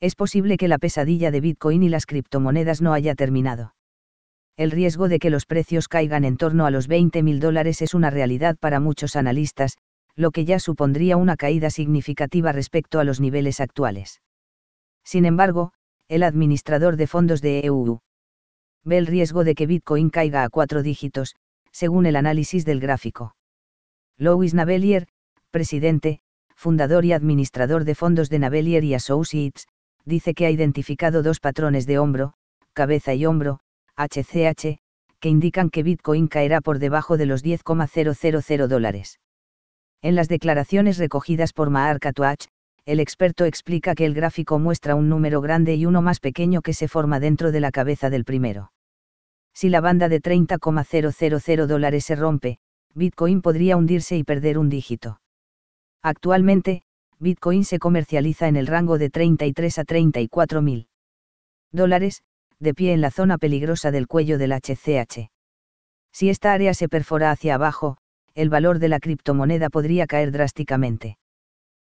Es posible que la pesadilla de Bitcoin y las criptomonedas no haya terminado. El riesgo de que los precios caigan en torno a los 20 mil dólares es una realidad para muchos analistas, lo que ya supondría una caída significativa respecto a los niveles actuales. Sin embargo, el administrador de fondos de EU ve el riesgo de que Bitcoin caiga a cuatro dígitos, según el análisis del gráfico. Louis Navelier, presidente, fundador y administrador de fondos de Navelier y Associates, dice que ha identificado dos patrones de hombro, cabeza y hombro, HCH, que indican que Bitcoin caerá por debajo de los 10,000 dólares. En las declaraciones recogidas por Mahar Katwach, el experto explica que el gráfico muestra un número grande y uno más pequeño que se forma dentro de la cabeza del primero. Si la banda de 30,000 dólares se rompe, Bitcoin podría hundirse y perder un dígito. Actualmente, Bitcoin se comercializa en el rango de 33 a 34 mil dólares, de pie en la zona peligrosa del cuello del HCH. Si esta área se perfora hacia abajo, el valor de la criptomoneda podría caer drásticamente.